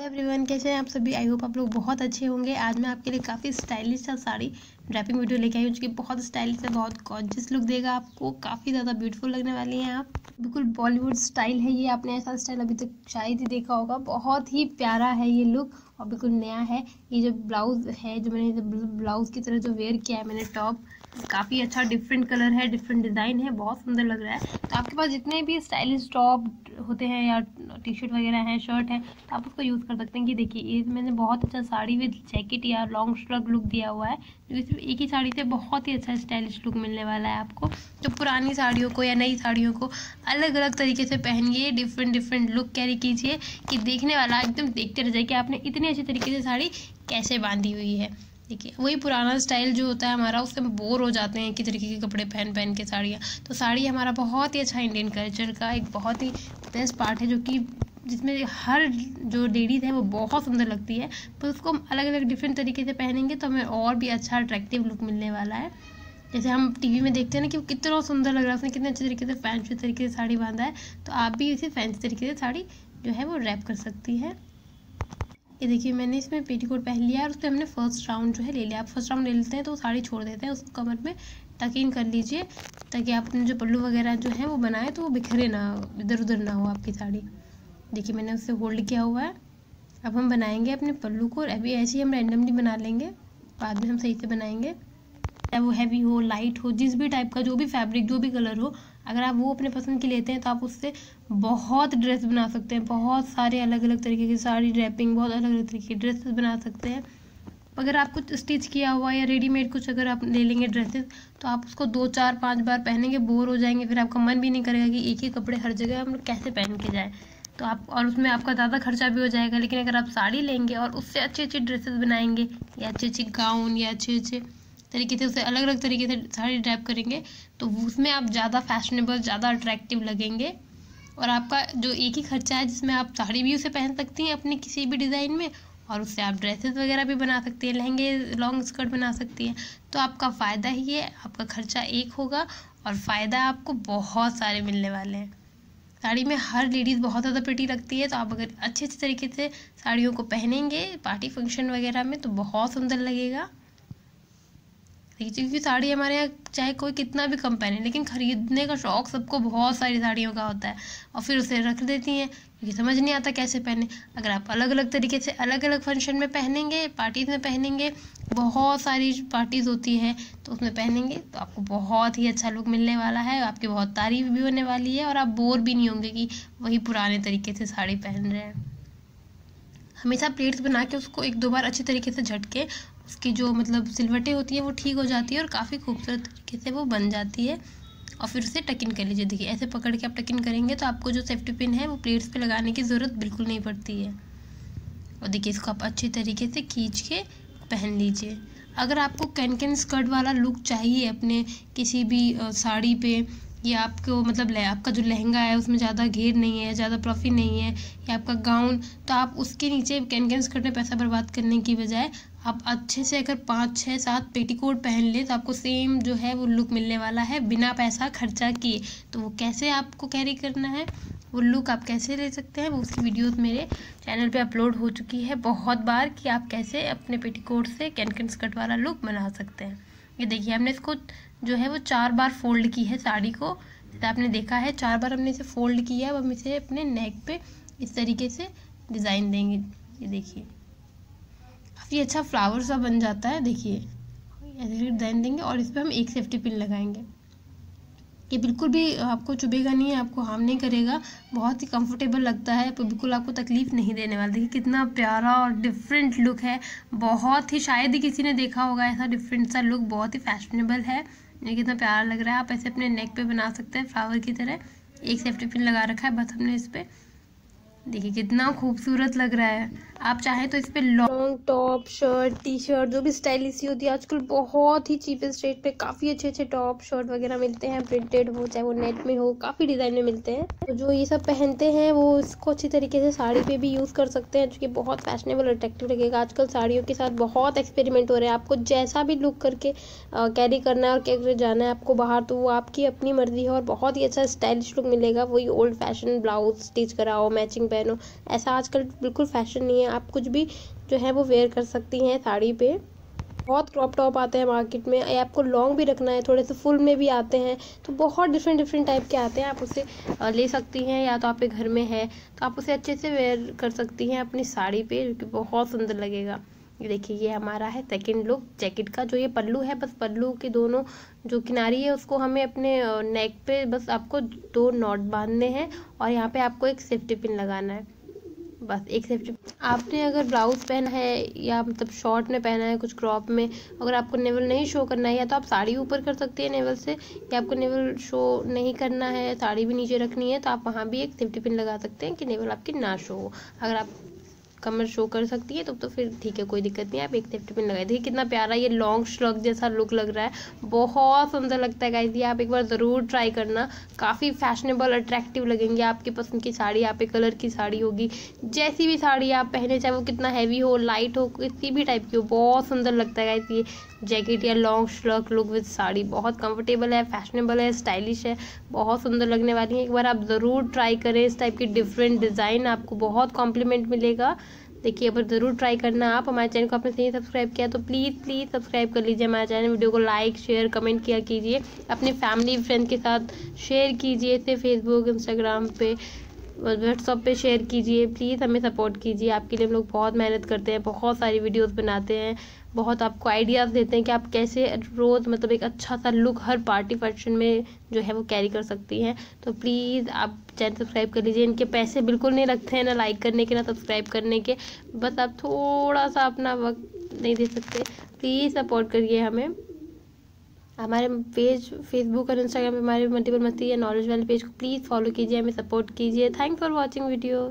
Hello everyone कैसे हैं आप सभी? आई होप आप लोग बहुत अच्छे होंगे। आज मैं आपके लिए काफ़ी स्टाइलिश सा साड़ी ड्रैपिंग वीडियो लेके आई हूँ, जो कि बहुत स्टाइलिश है, बहुत गॉर्जियस लुक देगा आपको। काफ़ी ज़्यादा ब्यूटीफुल लगने वाली हैं आप। बिल्कुल बॉलीवुड स्टाइल है ये, आपने ऐसा स्टाइल अभी तक शायद ही देखा होगा। बहुत ही प्यारा है ये लुक और बिल्कुल नया है। ये जो ब्लाउज़ है, जो मैंने ब्लाउज़ की तरह जो वेयर किया है, मैंने टॉप काफ़ी अच्छा डिफरेंट कलर है डिफरेंट डिज़ाइन है, बहुत सुंदर लग रहा है। तो आपके पास जितने भी स्टाइलिश टॉप होते हैं या टी शर्ट वगैरह हैं शर्ट है तो आप उसको यूज़ कर सकते हैं। कि देखिए, ये मैंने बहुत अच्छा साड़ी विद जैकेट या लॉन्ग स्ट्रग लुक दिया हुआ है, जो सिर्फ़ एक ही साड़ी से बहुत ही अच्छा स्टाइलिश लुक मिलने वाला है आपको। तो पुरानी साड़ियों को या नई साड़ियों को अलग अलग तरीके से पहनिए डिफरेंट डिफरेंट लुक कैरी कीजिए, कि देखने वाला एकदम देखते रह जाए कि आपने इतने अच्छे तरीके से साड़ी कैसे बांधी हुई है। देखिए, वही पुराना स्टाइल जो होता है हमारा, उससे हम बोर हो जाते हैं कि तरीके के कपड़े पहन पहन के साड़ियाँ। तो साड़ी हमारा बहुत ही अच्छा इंडियन कल्चर का एक बहुत ही बेस्ट पार्ट है जो कि जिसमें हर जो लेडीज़ है वो बहुत सुंदर लगती है। तो उसको हम अलग अलग डिफरेंट तरीके से पहनेंगे तो हमें और भी अच्छा अट्रैक्टिव लुक मिलने वाला है। जैसे हम टीवी में देखते हैं ना कि वो कितना सुंदर लग रहा है, उसने कितने अच्छे तरीके से फैंसी तरीके से साड़ी बांधा है तो आप भी इसी फैंसी तरीके से साड़ी जो है वो रैप कर सकती है। ये देखिए, मैंने इसमें पेटीकोट पहन लिया और उसमें हमने फ़र्स्ट राउंड जो है ले लिया। आप फ़र्स्ट राउंड ले लेते हैं तो साड़ी छोड़ देते हैं उसको कमर में टक इन कर लीजिए, ताकि आप अपने जो पल्लू वगैरह जो है वो बनाए तो वो बिखरे ना इधर उधर ना हो आपकी साड़ी। देखिए, मैंने उससे होल्ड किया हुआ है। अब हम बनाएँगे अपने पल्लू को और अभी ऐसे ही हम रैंडमली बना लेंगे। बाद में हम सही से बनाएँगे। चाहे वो हैवी हो लाइट हो, जिस भी टाइप का जो भी फैब्रिक जो भी कलर हो अगर आप वो अपने पसंद की लेते हैं तो आप उससे बहुत ड्रेस बना सकते हैं। बहुत सारे अलग अलग तरीके की साड़ी ड्रैपिंग बहुत अलग अलग तरीके की ड्रेसेस बना सकते हैं। अगर आप कुछ स्टिच किया हुआ या रेडीमेड कुछ अगर आप ले लेंगे ड्रेसेस तो आप उसको दो, चार, पाँच बार पहनेंगे बोर हो जाएँगे, फिर आपका मन भी नहीं करेगा कि एक ही कपड़े हर जगह हम कैसे पहन के जाए। तो आप, और उसमें आपका ज़्यादा खर्चा भी हो जाएगा, लेकिन अगर आप साड़ी लेंगे और उससे अच्छी अच्छी ड्रेसेस बनाएँगे, या अच्छे अच्छे गाउन या अच्छे अच्छे तरीके से उसे अलग अलग तरीके से साड़ी ड्राइव करेंगे तो उसमें आप ज़्यादा फैशनेबल, ज़्यादा अट्रैक्टिव लगेंगे। और आपका जो एक ही खर्चा है, जिसमें आप साड़ी भी उसे पहन सकती हैं अपनी किसी भी डिज़ाइन में, और उससे आप ड्रेसेस वगैरह भी बना सकती हैं, लहंगे, लॉन्ग स्कर्ट बना सकती हैं तो आपका फ़ायदा ही है, आपका खर्चा एक होगा, और फ़ायदा आपको बहुत सारे मिलने वाले हैं। साड़ी में हर लेडीज़ बहुत ज़्यादा प्रिटी लगती है तो आप अगर अच्छे अच्छे तरीके से साड़ियों को पहनेंगे, पार्टी फ़ंक्शन वगैरह में तो बहुत सुंदर लगेगा। क्योंकि साड़ी हमारे यहाँ चाहे कोई कितना भी कम पहने लेकिन ख़रीदने का शौक़ सबको बहुत सारी साड़ियों का होता है और फिर उसे रख देती हैं, क्योंकि समझ नहीं आता कैसे पहने। अगर आप अलग अलग तरीके से अलग अलग फ़ंक्शन में पहनेंगे पार्टीज़ में पहनेंगे, बहुत सारी पार्टीज़ होती हैं तो उसमें पहनेंगे तो आपको बहुत ही अच्छा लुक मिलने वाला है, आपकी बहुत तारीफ़ भी होने वाली है और आप बोर भी नहीं होंगे कि वही पुराने तरीके से साड़ी पहन रहे हैं। हमेशा प्लेट्स बना के उसको एक दो बार अच्छी तरीके से झटके उसकी जो मतलब सिलवटें होती है वो ठीक हो जाती है और काफ़ी खूबसूरत तरीके से वो बन जाती है। और फिर उसे टकिन कर लीजिए। देखिए, ऐसे पकड़ के आप टकिन करेंगे तो आपको जो सेफ्टी पिन है वो प्लेट्स पे लगाने की ज़रूरत बिल्कुल नहीं पड़ती है। और देखिए, इसको आप अच्छे तरीके से खींच के पहन लीजिए। अगर आपको कैन स्कर्ट वाला लुक चाहिए अपने किसी भी साड़ी पे या आपको मतलब आपका जो लहंगा है, उसमें ज़्यादा घेर नहीं है, ज़्यादा प्रॉफिट नहीं है, या आपका गाउन तो आप उसके नीचे कैन कैन स्कर्ट में पैसा बर्बाद करने की बजाय आप अच्छे से अगर पाँच, छः, सात पेटीकोट पहन ले तो आपको सेम जो है वो लुक मिलने वाला है, बिना पैसा खर्चा किए। तो वो कैसे आपको कैरी करना है, वो लुक आप कैसे ले सकते हैं, वो उसकी वीडियोस मेरे चैनल पे अपलोड हो चुकी है। बहुत बार कि आप कैसे अपने पेटीकोट से कैन कैन स्कर्ट वाला लुक बना सकते हैं। ये देखिए, हमने इसको जो है वो चार बार फोल्ड की है साड़ी को। जैसे आपने देखा है, चार बार हमने इसे फोल्ड किया है, अब हम इसे अपने नेक पे इस तरीके से डिज़ाइन देंगे। ये देखिए। काफ़ी अच्छा फ्लावर सा बन जाता है, देखिए। ऐसे डिज़ाइन देंगे और इस पर हम एक सेफ्टी पिन लगाएँगे। ये बिल्कुल भी आपको चुभेगा नहीं है आपको हार्म नहीं करेगा। बहुत ही कंफर्टेबल लगता है, बिल्कुल आपको तकलीफ़ नहीं देने वाला। देखिए कितना प्यारा और डिफरेंट लुक है। बहुत ही, शायद ही किसी ने देखा होगा ऐसा डिफरेंट सा लुक बहुत ही फैशनेबल है। ये कितना प्यारा लग रहा है। आप ऐसे अपने नेक पे बना सकते हैं फ्लावर की तरह। एक सेफ्टी पिन लगा रखा है, बस हमने इस पर देखिए, कितना खूबसूरत लग रहा है। आप चाहे तो इस पर long top shirt T shirt जो भी स्टाइलिश होती है, आजकल बहुत ही चीपेस्ट रेट पे काफ़ी अच्छे अच्छे टॉप शर्ट वगैरह मिलते हैं, प्रिंटेड हो, चाहे वो नेट में हो, काफ़ी डिज़ाइन में मिलते हैं। तो जो ये सब पहनते हैं, वो इसको अच्छी तरीके से साड़ी पे भी यूज़ कर सकते हैं, जो कि बहुत फैशनेबल अट्रैक्टिव लगेगा। आजकल साड़ियों के साथ बहुत एक्सपेरिमेंट हो रहे हैं। आपको जैसा भी लुक करके कैरी करना है और कैसे जाना है आपको बाहर तो वो आपकी अपनी मर्ज़ी है और बहुत ही अच्छा स्टाइलिश लुक मिलेगा। वही ओल्ड फ़ैशन ब्लाउज स्टिच कराओ मैचिंग पहनो। ऐसा आजकल बिल्कुल फ़ैशन नहीं है। आप कुछ भी जो है वो वेयर कर सकती हैं साड़ी पे। बहुत क्रॉप टॉप आते हैं मार्केट में। आपको लॉन्ग भी रखना है, थोड़े से फुल में भी आते हैं। तो बहुत डिफरेंट डिफरेंट टाइप के आते हैं। आप उसे ले सकती हैं या तो आपके घर में है। तो आप उसे अच्छे से वेयर कर सकती हैं अपनी साड़ी पे, जो कि बहुत सुंदर लगेगा। ये देखिए, ये हमारा है सेकंड लुक जैकेट का जो ये पल्लू है, बस पल्लू के दोनों जो किनारी है, उसको हमें अपने नेक पे बस आपको दो नॉट बांधने हैं और यहाँ पे आपको एक सेफ्टी पिन लगाना है। बस एक सेफ्टी आपने अगर ब्लाउज पहना है या मतलब शॉर्ट में पहना है, कुछ क्रॉप में, अगर आपको नेवल नहीं शो करना है या तो आप साड़ी ऊपर कर सकते हैं नेवल से, या आपको नेवल शो नहीं करना है, साड़ी भी नीचे रखनी है तो आप वहाँ भी एक सेफ्टी पिन लगा सकते हैं कि नेवल आपकी ना शो हो। अगर आप कमर शो कर सकती है तो, तो फिर ठीक है कोई दिक्कत नहीं आप एक सेफ्टी पिन लगाए देखिए कितना प्यारा ये लॉन्ग श्रग जैसा लुक लग रहा है। बहुत सुंदर लगता है गाइस ये आप एक बार ज़रूर ट्राई करना। काफ़ी फैशनेबल अट्रैक्टिव लगेंगे आपकी पसंद की साड़ी। आप एक कलर की साड़ी होगी। जैसी भी साड़ी आप पहने चाहे वो कितना हैवी हो लाइट हो किसी भी टाइप की हो बहुत सुंदर लगता है गाइस ये जैकेट या long shrug look with sari बहुत कंफर्टेबल है फैशनेबल है स्टाइलिश है बहुत सुंदर लगने वाली है। एक बार आप ज़रूर ट्राई करें। इस टाइप की डिफरेंट डिज़ाइन आपको बहुत कॉम्प्लीमेंट मिलेगा। देखिए अब ज़रूर ट्राई करना। आप हमारे चैनल को आपने सही सब्सक्राइब किया तो प्लीज़ प्लीज़ सब्सक्राइब कर लीजिए हमारे चैनल वीडियो को लाइक शेयर कमेंट किया कीजिए। अपने फैमिली फ्रेंड के साथ शेयर कीजिए इसे फेसबुक इंस्टाग्राम पे। व्हाट्सअप पे शेयर कीजिए प्लीज़ हमें सपोर्ट कीजिए। आपके लिए हम लोग बहुत मेहनत करते हैं, बहुत सारी वीडियोस बनाते हैं, बहुत आपको आइडियाज़ देते हैं कि आप कैसे रोज़ मतलब एक अच्छा सा लुक हर पार्टी फ़ंक्शन में जो है वो कैरी कर सकती हैं। तो प्लीज़ आप चैनल सब्सक्राइब कर लीजिए। इनके पैसे बिल्कुल नहीं रखते हैं ना लाइक करने के, ना सब्सक्राइब करने के। बस आप थोड़ा सा अपना वक्त नहीं दे सकते। प्लीज़ सपोर्ट करिए हमें। हमारे पेज फेसबुक और इंस्टाग्राम पे हमारे मल्टीपल मस्ती या नॉलेज वाले पेज को प्लीज़ फॉलो कीजिए, हमें सपोर्ट कीजिए। Thank for watching video